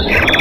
Yeah.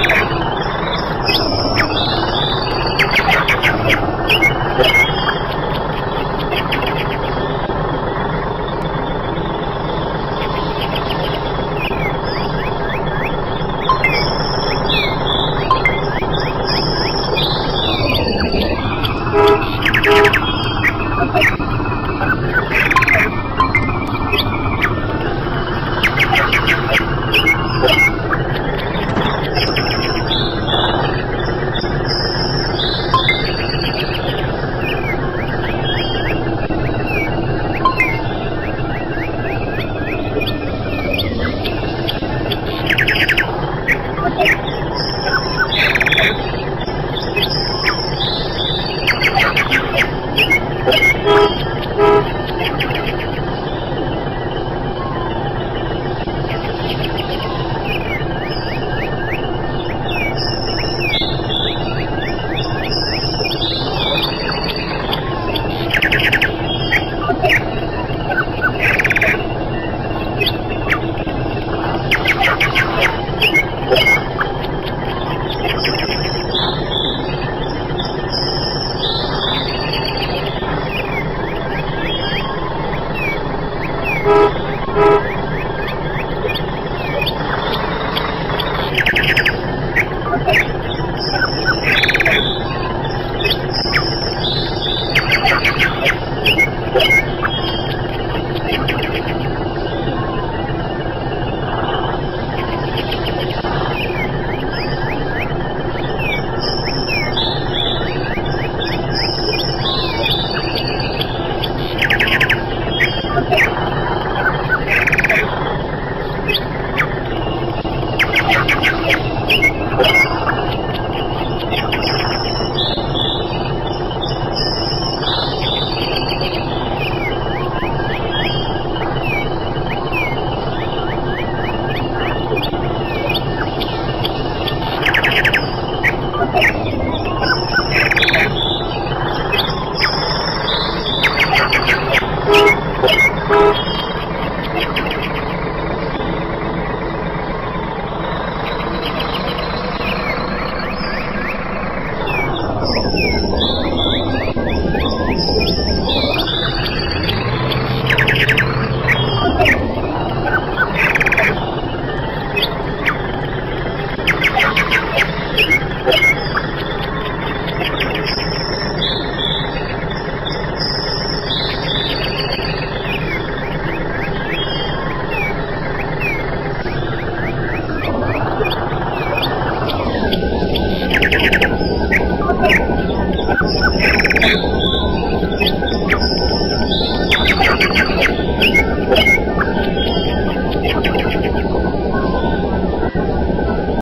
you.